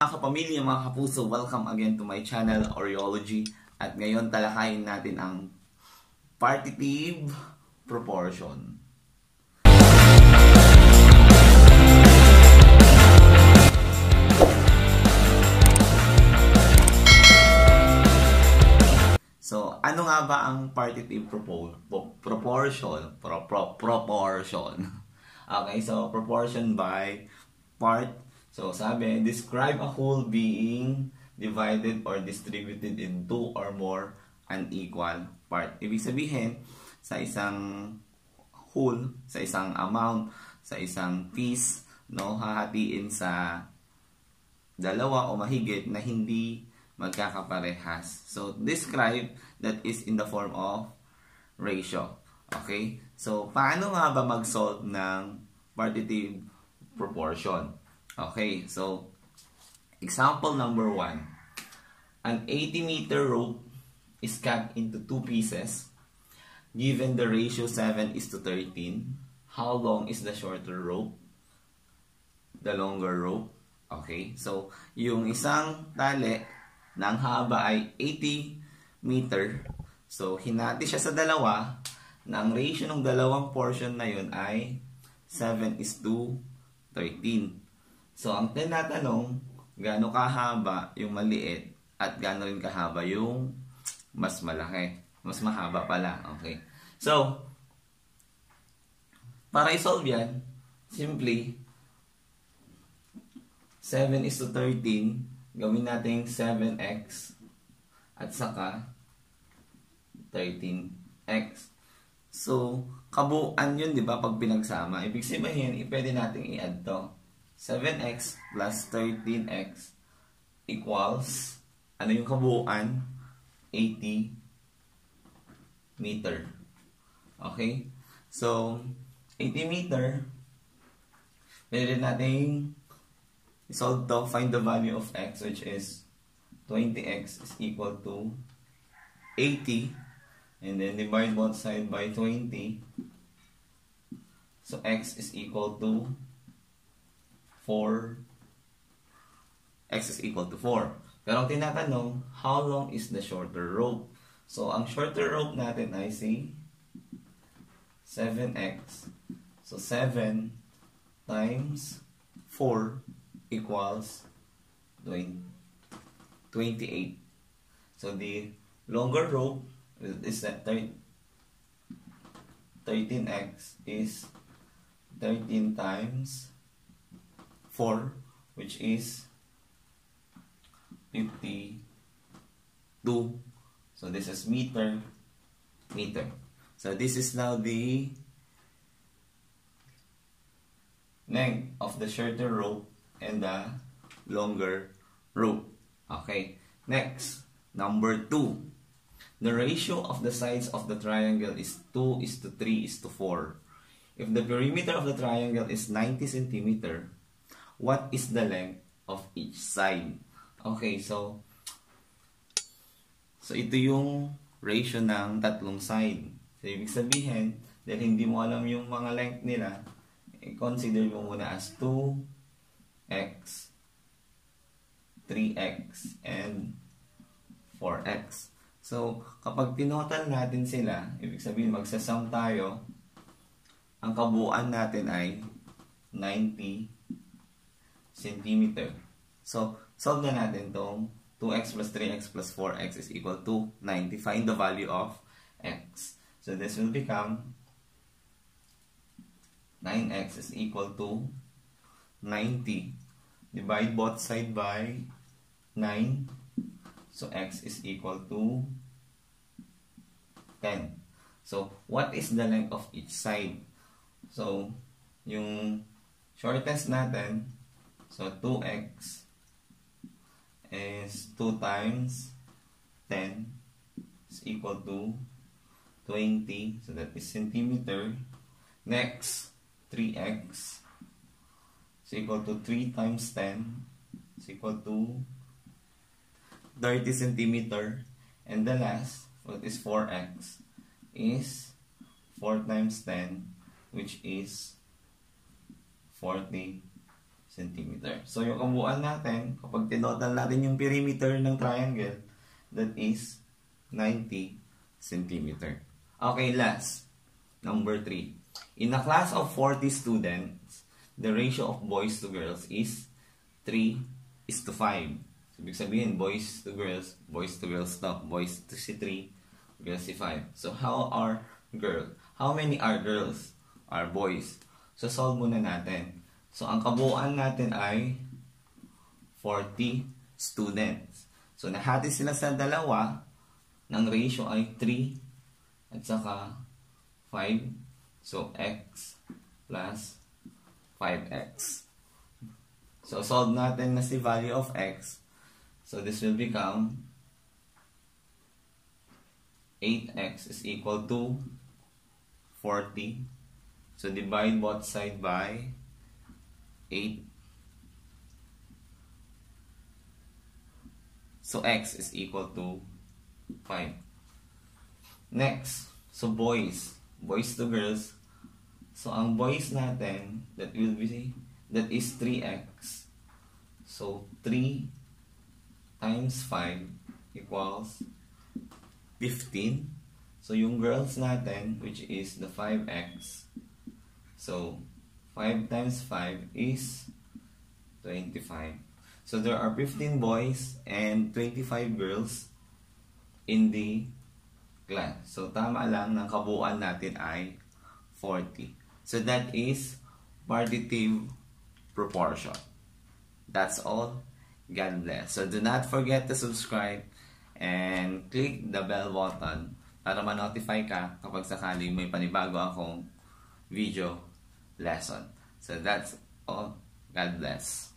Mga kapamilya, mga kapuso, welcome again to my channel, Oreology. At ngayon talakayin natin ang partitive proportion. So, ano nga ba ang partitive propo- po- proportion? Pro- pro- proportion. Okay, so proportion by part. So, sabi, describe a whole being divided or distributed in two or more unequal part. Ibig sabihin, sa isang whole, sa isang amount, sa isang piece, no, hahatiin sa dalawa o mahigit na hindi magkakaparehas. So, describe that is in the form of ratio. Okay? So, paano nga ba mag-solve ng partitive proportion? Okay, so, example number one. An 80 meter rope is cut into two pieces. Given the ratio 7 is to 13, how long is the shorter rope? The longer rope. Okay, so, yung isang tali ng haba ay 80 meter. So, hinati siya sa dalawa na ang ratio ng dalawang portion na yun ay 7 is to 13. So, ang tinatanong, gaano kahaba yung maliit at gaano rin kahaba yung mas malaki. Mas mahaba pala. Okay. So, para i-solve yan, simply, 7 is to 13, gawin natin 7x at saka 13x. So, kabuuan yun, di ba, pag pinagsama. Ibig sabihin, pwede nating i-add to. 7x plus 13x equals, ano yung kabuuan? 80 meter. Okay? So, 80 meter, pwede nating solve to, find the value of x, which is 20x is equal to 80 and then divide both side by 20 so x is equal to 4 x is equal to 4 pero ang tinatanong how long is the shorter rope? So ang shorter rope natin ay si 7x so 7 times 4 equals 20, 28 so the longer rope is that 13x is 13 times 4 which is 52 so this is meter meter. So this is now the length of the shorter rope and the longer rope. Okay next number 2 the ratio of the sides of the triangle is 2 is to 3 is to 4. If the perimeter of the triangle is 90 cm, what is the length of each side? Okay, so so ito yung ratio ng tatlong side. So, ibig sabihin, dahil hindi mo alam yung mga length nila, i-consider mo muna as 2x, 3x, and 4x. So, kapag tinotal natin sila, ibig sabihin magsasum tayo, ang kabuuan natin ay 90 cm. So, solve na natin tong 2x plus 3x plus 4x is equal to 90. Find the value of x. So, this will become 9x is equal to 90. Divide both side by 9. So, x is equal to 10. So, what is the length of each side? So, yung shortest natin, so 2x is 2 times 10 is equal to 20. So, that is centimeter. Next, 3x is equal to 3 times 10 is equal to 30 centimeter. And the last, what is 4x? Is 4 times 10, which is 40 centimeter. So, yung kabuuan natin, kapag tinotal natin yung perimeter ng triangle, that is 90 centimeter. Okay, last. Number 3. In a class of 40 students, the ratio of boys to girls is 3 is to 5. So, ibig sabihin, boys to girls, boys to girls to, boys to si 3, girls si 5. So, how are girls? How many are girls? Are boys? So, solve muna natin. So, ang kabuuan natin ay 40 students. So, nahati sila sa dalawa, ng ratio ay 3 at saka 5. So, x plus 5x. So, solve natin na si value of x. So, this will become 8x is equal to 40. So, divide both side by 8. So, x is equal to 5. Next, so boys. Boys to girls. So, ang boys natin, that will be, that is 3x. So, 3 times 5 equals 15. So, yung girls natin, which is the 5x. So, 5 times 5 is 25. So there are 15 boys and 25 girls in the class. So tama lang ng kabuuan natin ay 40. So that is partitive proportion. That's all. God bless. So do not forget to subscribe and click the bell button para ma-notify ka kapag sakali may panibago akong video lesson. So that's all. God bless.